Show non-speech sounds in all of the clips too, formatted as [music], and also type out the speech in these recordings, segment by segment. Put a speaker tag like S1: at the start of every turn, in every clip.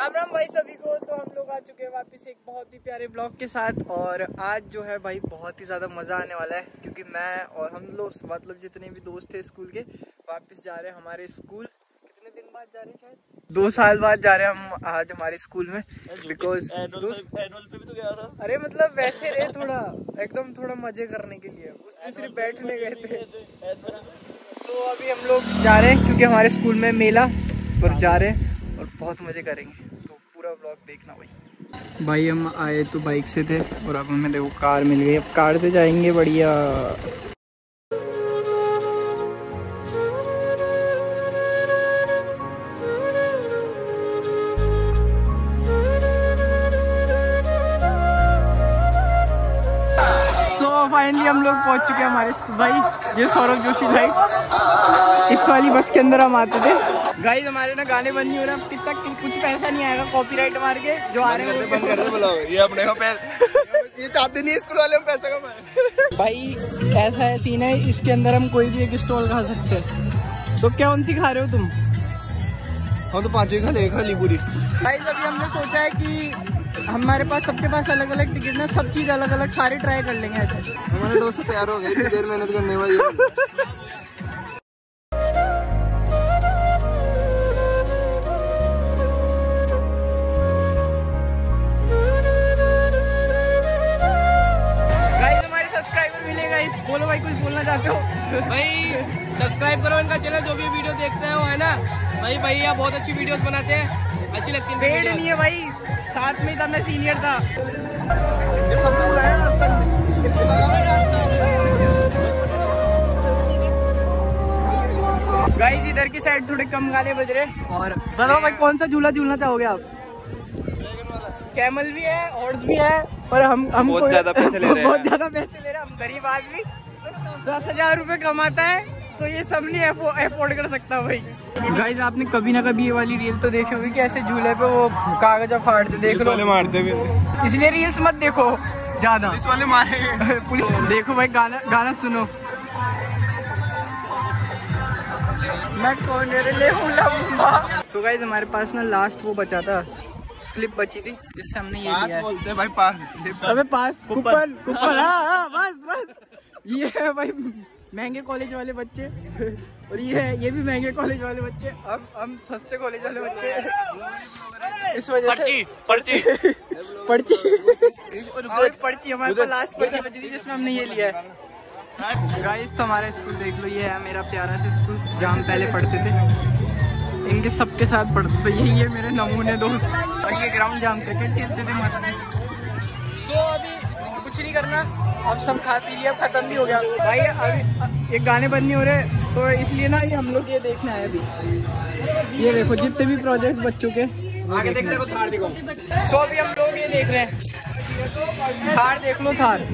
S1: राम राम भाई सभी को तो हम लोग आ चुके हैं वापस एक बहुत ही प्यारे ब्लॉग के साथ। और आज जो है भाई बहुत ही ज़्यादा मज़ा आने वाला है क्योंकि मैं और हम लोग मतलब जितने भी दोस्त थे स्कूल के वापस जा रहे हैं हमारे स्कूल। कितने दिन बाद जा रहे हैं शायद? दो साल बाद जा रहे हैं हम आज हमारे स्कूल में बिकॉज़ अरे मतलब वैसे रहे थोड़ा एकदम थोड़ा मज़े करने के लिए। उस दिन सिर्फ़ बैठने गए थे। तो अभी हम लोग जा रहे हैं क्योंकि हमारे स्कूल में मेला और जा रहे हैं और बहुत मज़े करेंगे। तो पूरा ब्लॉग देखना भाई। भाई हम आए तो बाइक से थे और अब हमें देखो कार मिल गई। अब कार से जाएँगे बढ़िया। फाइनली हम लोग पहुँच चुके हैं हमारे भाई, ये सौरभ जोशी लाइक इस वाली बस के अंदर हम आते थे। गाइस हमारे ना गाने बंद नहीं हो रहे अब तक कुछ पैसा नहीं आएगा कॉपीराइट मार के जो आ रहे हैं
S2: बंद कर दे ये अपने को पैसे ये चाहते नहीं स्कूल वाले हम पैसा कमाए
S1: भाई ऐसा है सीन है इसके अंदर हम कोई भी एक स्टॉल खा सकते हैं। तो क्या सी खा रहे हो तुम?
S2: हम तो पांचवी खा ले खा ली पूरी।
S1: गाइस अभी हमने सोचा है कि हमारे पास सबके पास अलग अलग टिकट ना सब चीज़ अलग अलग सारे ट्राई कर लेंगे ऐसे।
S2: हमारे दोस्त तैयार हो गए इतनी देर मेहनत करने वाली
S1: बोलो भाई कुछ बोलना चाहते हो?
S3: भाई सब्सक्राइब करो इनका चैनल जो भी वीडियो देखते हैं वो है ना? भाई भैया बहुत अच्छी वीडियोस बनाते हैं। अच्छी लगती है
S1: पेड़ नहीं है भाई। साथ में था मैं सीनियर था।
S2: सबने बुलाया नाश्ता
S1: गाइस इधर की साइड थोड़े कम गाने बज रहे। और बताओ भाई कौन सा झूला झूलना चाहोगे आप? कैमल भी है हॉर्स भी है पर हम हम
S2: बहुत ज़्यादा पैसे ले रहे हैं। [laughs]
S1: बहुत ज़्यादा पैसे ले रहे हैं। हम गरीब आदमी। दस हज़ार रूपए कमाता है तो ये सब नहीं अफोर्ड कर सकता भाई। गाइस आपने कभी ना कभी ये वाली रील तो देखी होगी कि ऐसे झूले पे वो कागज़ फाड़ते देख लो।
S2: मारते भी
S1: इसलिए रील्स मत देखो ज़्यादा।
S2: पुलिस वाले मारे [laughs]
S1: पुलिस देखो भाई गाना गाना सुनो। मैं कौन ले लंबा? सो गाइस हमारे पास ना लास्ट वो बचा था स्लिप बची थी जिससे हमने ये
S2: पास बोलते हैं भाई पास
S1: अबे पास कूपन कूपन हाँ हाँ बस बस। ये है भाई महँगे कॉलेज वाले बच्चे। और ये है ये भी महँगे कॉलेज वाले बच्चे। हम हम सस्ते कॉलेज वाले बच्चे। इस वजह से
S2: पर्ची
S1: पर्ची। और पर्ची हमारे पास लास्ट पर्ची बची थी जिसमें हमने ये लिया है। गाइस तो हमारा स्कूल देख लो ये है मेरा प्यारा सा स्कूल जहाँ हम पहले पढ़ते थे। इनके सबके साथ पढ़ते थे यही है मेरे नमूने दोस्त। और ये ग्राउंड जाम क्रिकेट खेलते थे मस्त। कुछ नहीं करना। अब सब खा पी लिया खत्म भी हो गया। भाई अभी ये गाने बंद नहीं हो रहे तो इसलिए ना ये हम लोग ये देखना है अभी। ये देखो जितने भी प्रोजेक्ट्स बच्चों के
S2: आगे देखते को थार दिखाओ
S1: सो अभी हम लोग ये देख रहे हैं। थार देख लो थार।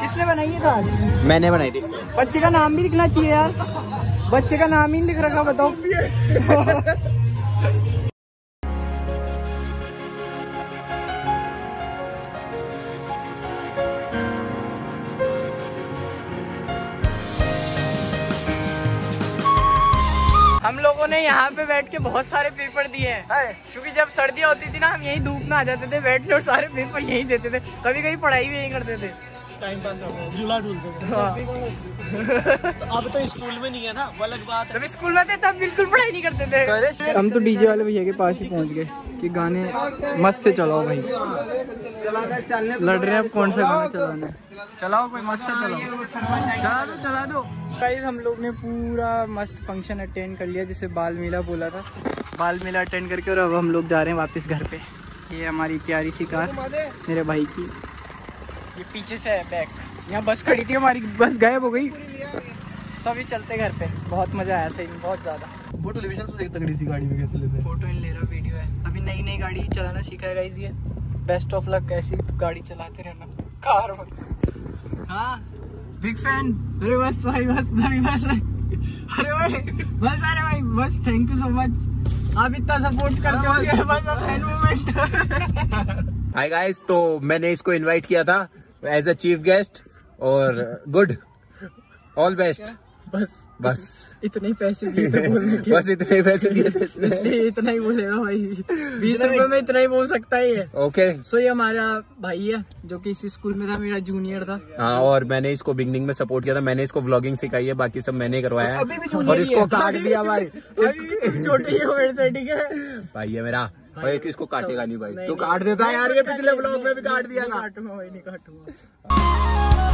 S1: किसने बनाई है थार?
S2: मैंने बनाई थी।
S1: बच्चे का नाम भी लिखना चाहिए यार। बच्चे का नाम ही नहीं लिख रखा बताओ। [laughs] [laughs] यहाँ पे बैठ के बहुत सारे पेपर दिए हैं। क्योंकि जब सर्दियाँ होती थी ना हम यही धूप में आ जाते थे बैठ के और सारे पेपर यही देते थे। कभी कभी पढ़ाई भी यही करते थे।
S4: टाइम पास हो झूला झूलते थे
S1: हाँ।
S4: तो अब तो स्कूल में नहीं है ना वो अलग बात है।
S1: जब स्कूल में थे तब बिल्कुल पढ़ाई नहीं करते थे। हम तो डीजे वाले भैया के पास ही पहुँच गए कि गाने मस्त से चलाओ भाई। लड़ रहे हैं अब कौन सा गाना चलाना है? चलाओ कोई मस्त से चलाओ। चला दो चला दो। गाइस हम लोग ने पूरा मस्त फ़ंक्शन अटेंड कर लिया जिसे बाल मेला बोला था। बाल मेला अटेंड करके और अब हम लोग जा रहे हैं वापस घर पे। ये हमारी प्यारी सी कार मेरे भाई की। ये पीछे से है बैक यहाँ बस खड़ी थी हमारी बस गायब हो गई। सभी चलते घर पे। बहुत मज़ा आया सही में बहुत ज़्यादा।
S2: फ़ोटो टेलीविज़न तो देख तगड़ी सी गाड़ी में कैसे लेते हैं।
S1: फ़ोटो इन ले रहा वीडियो है। अभी नई नई गाड़ी चलाना सीखा है गाइस ये बेस्ट ऑफ़ लक ऐसी गाड़ी चलाते रहना। कार हाँ बिग फ़ैन अरे बस भाई बस भाई बस। अरे भाई बस अरे भाई बस थैंक यू सो मच आप इतना सपोर्ट करते हो बस फ़ैन मूवमेंट
S5: हाय गाइस तो मैंने इसको इनवाइट किया था। एज अ चीफ गेस्ट और गुड ऑल बेस्ट
S1: बस।
S5: बस।
S1: इतने पैसे दिए थे बोलने के।
S5: बस इतने पैसे दिए थे
S1: इसलिए इतना ही बोलेगा भाई। बीस रुपए में इतना ही बोल सकता है
S5: ओके
S1: सो ये हमारा भाई है जो कि इसी स्कूल में था मेरा जूनियर था।
S5: हाँ और मैंने इसको बिगनिंग में सपोर्ट किया था। मैंने इसको व्लॉगिंग सिखाई है बाकी सब मैंने करवाया है। और इसको काट दिया भाई।
S1: छोटे ही हो है
S5: भाई है मेरा भाई इसको काटेगा नहीं भाई। तो
S1: तू।
S5: काट देता है यार ये पिछले ब्लॉग में भी काट दिया
S1: ना।
S5: था
S1: काटूँगा भाई नहीं काटूँगा।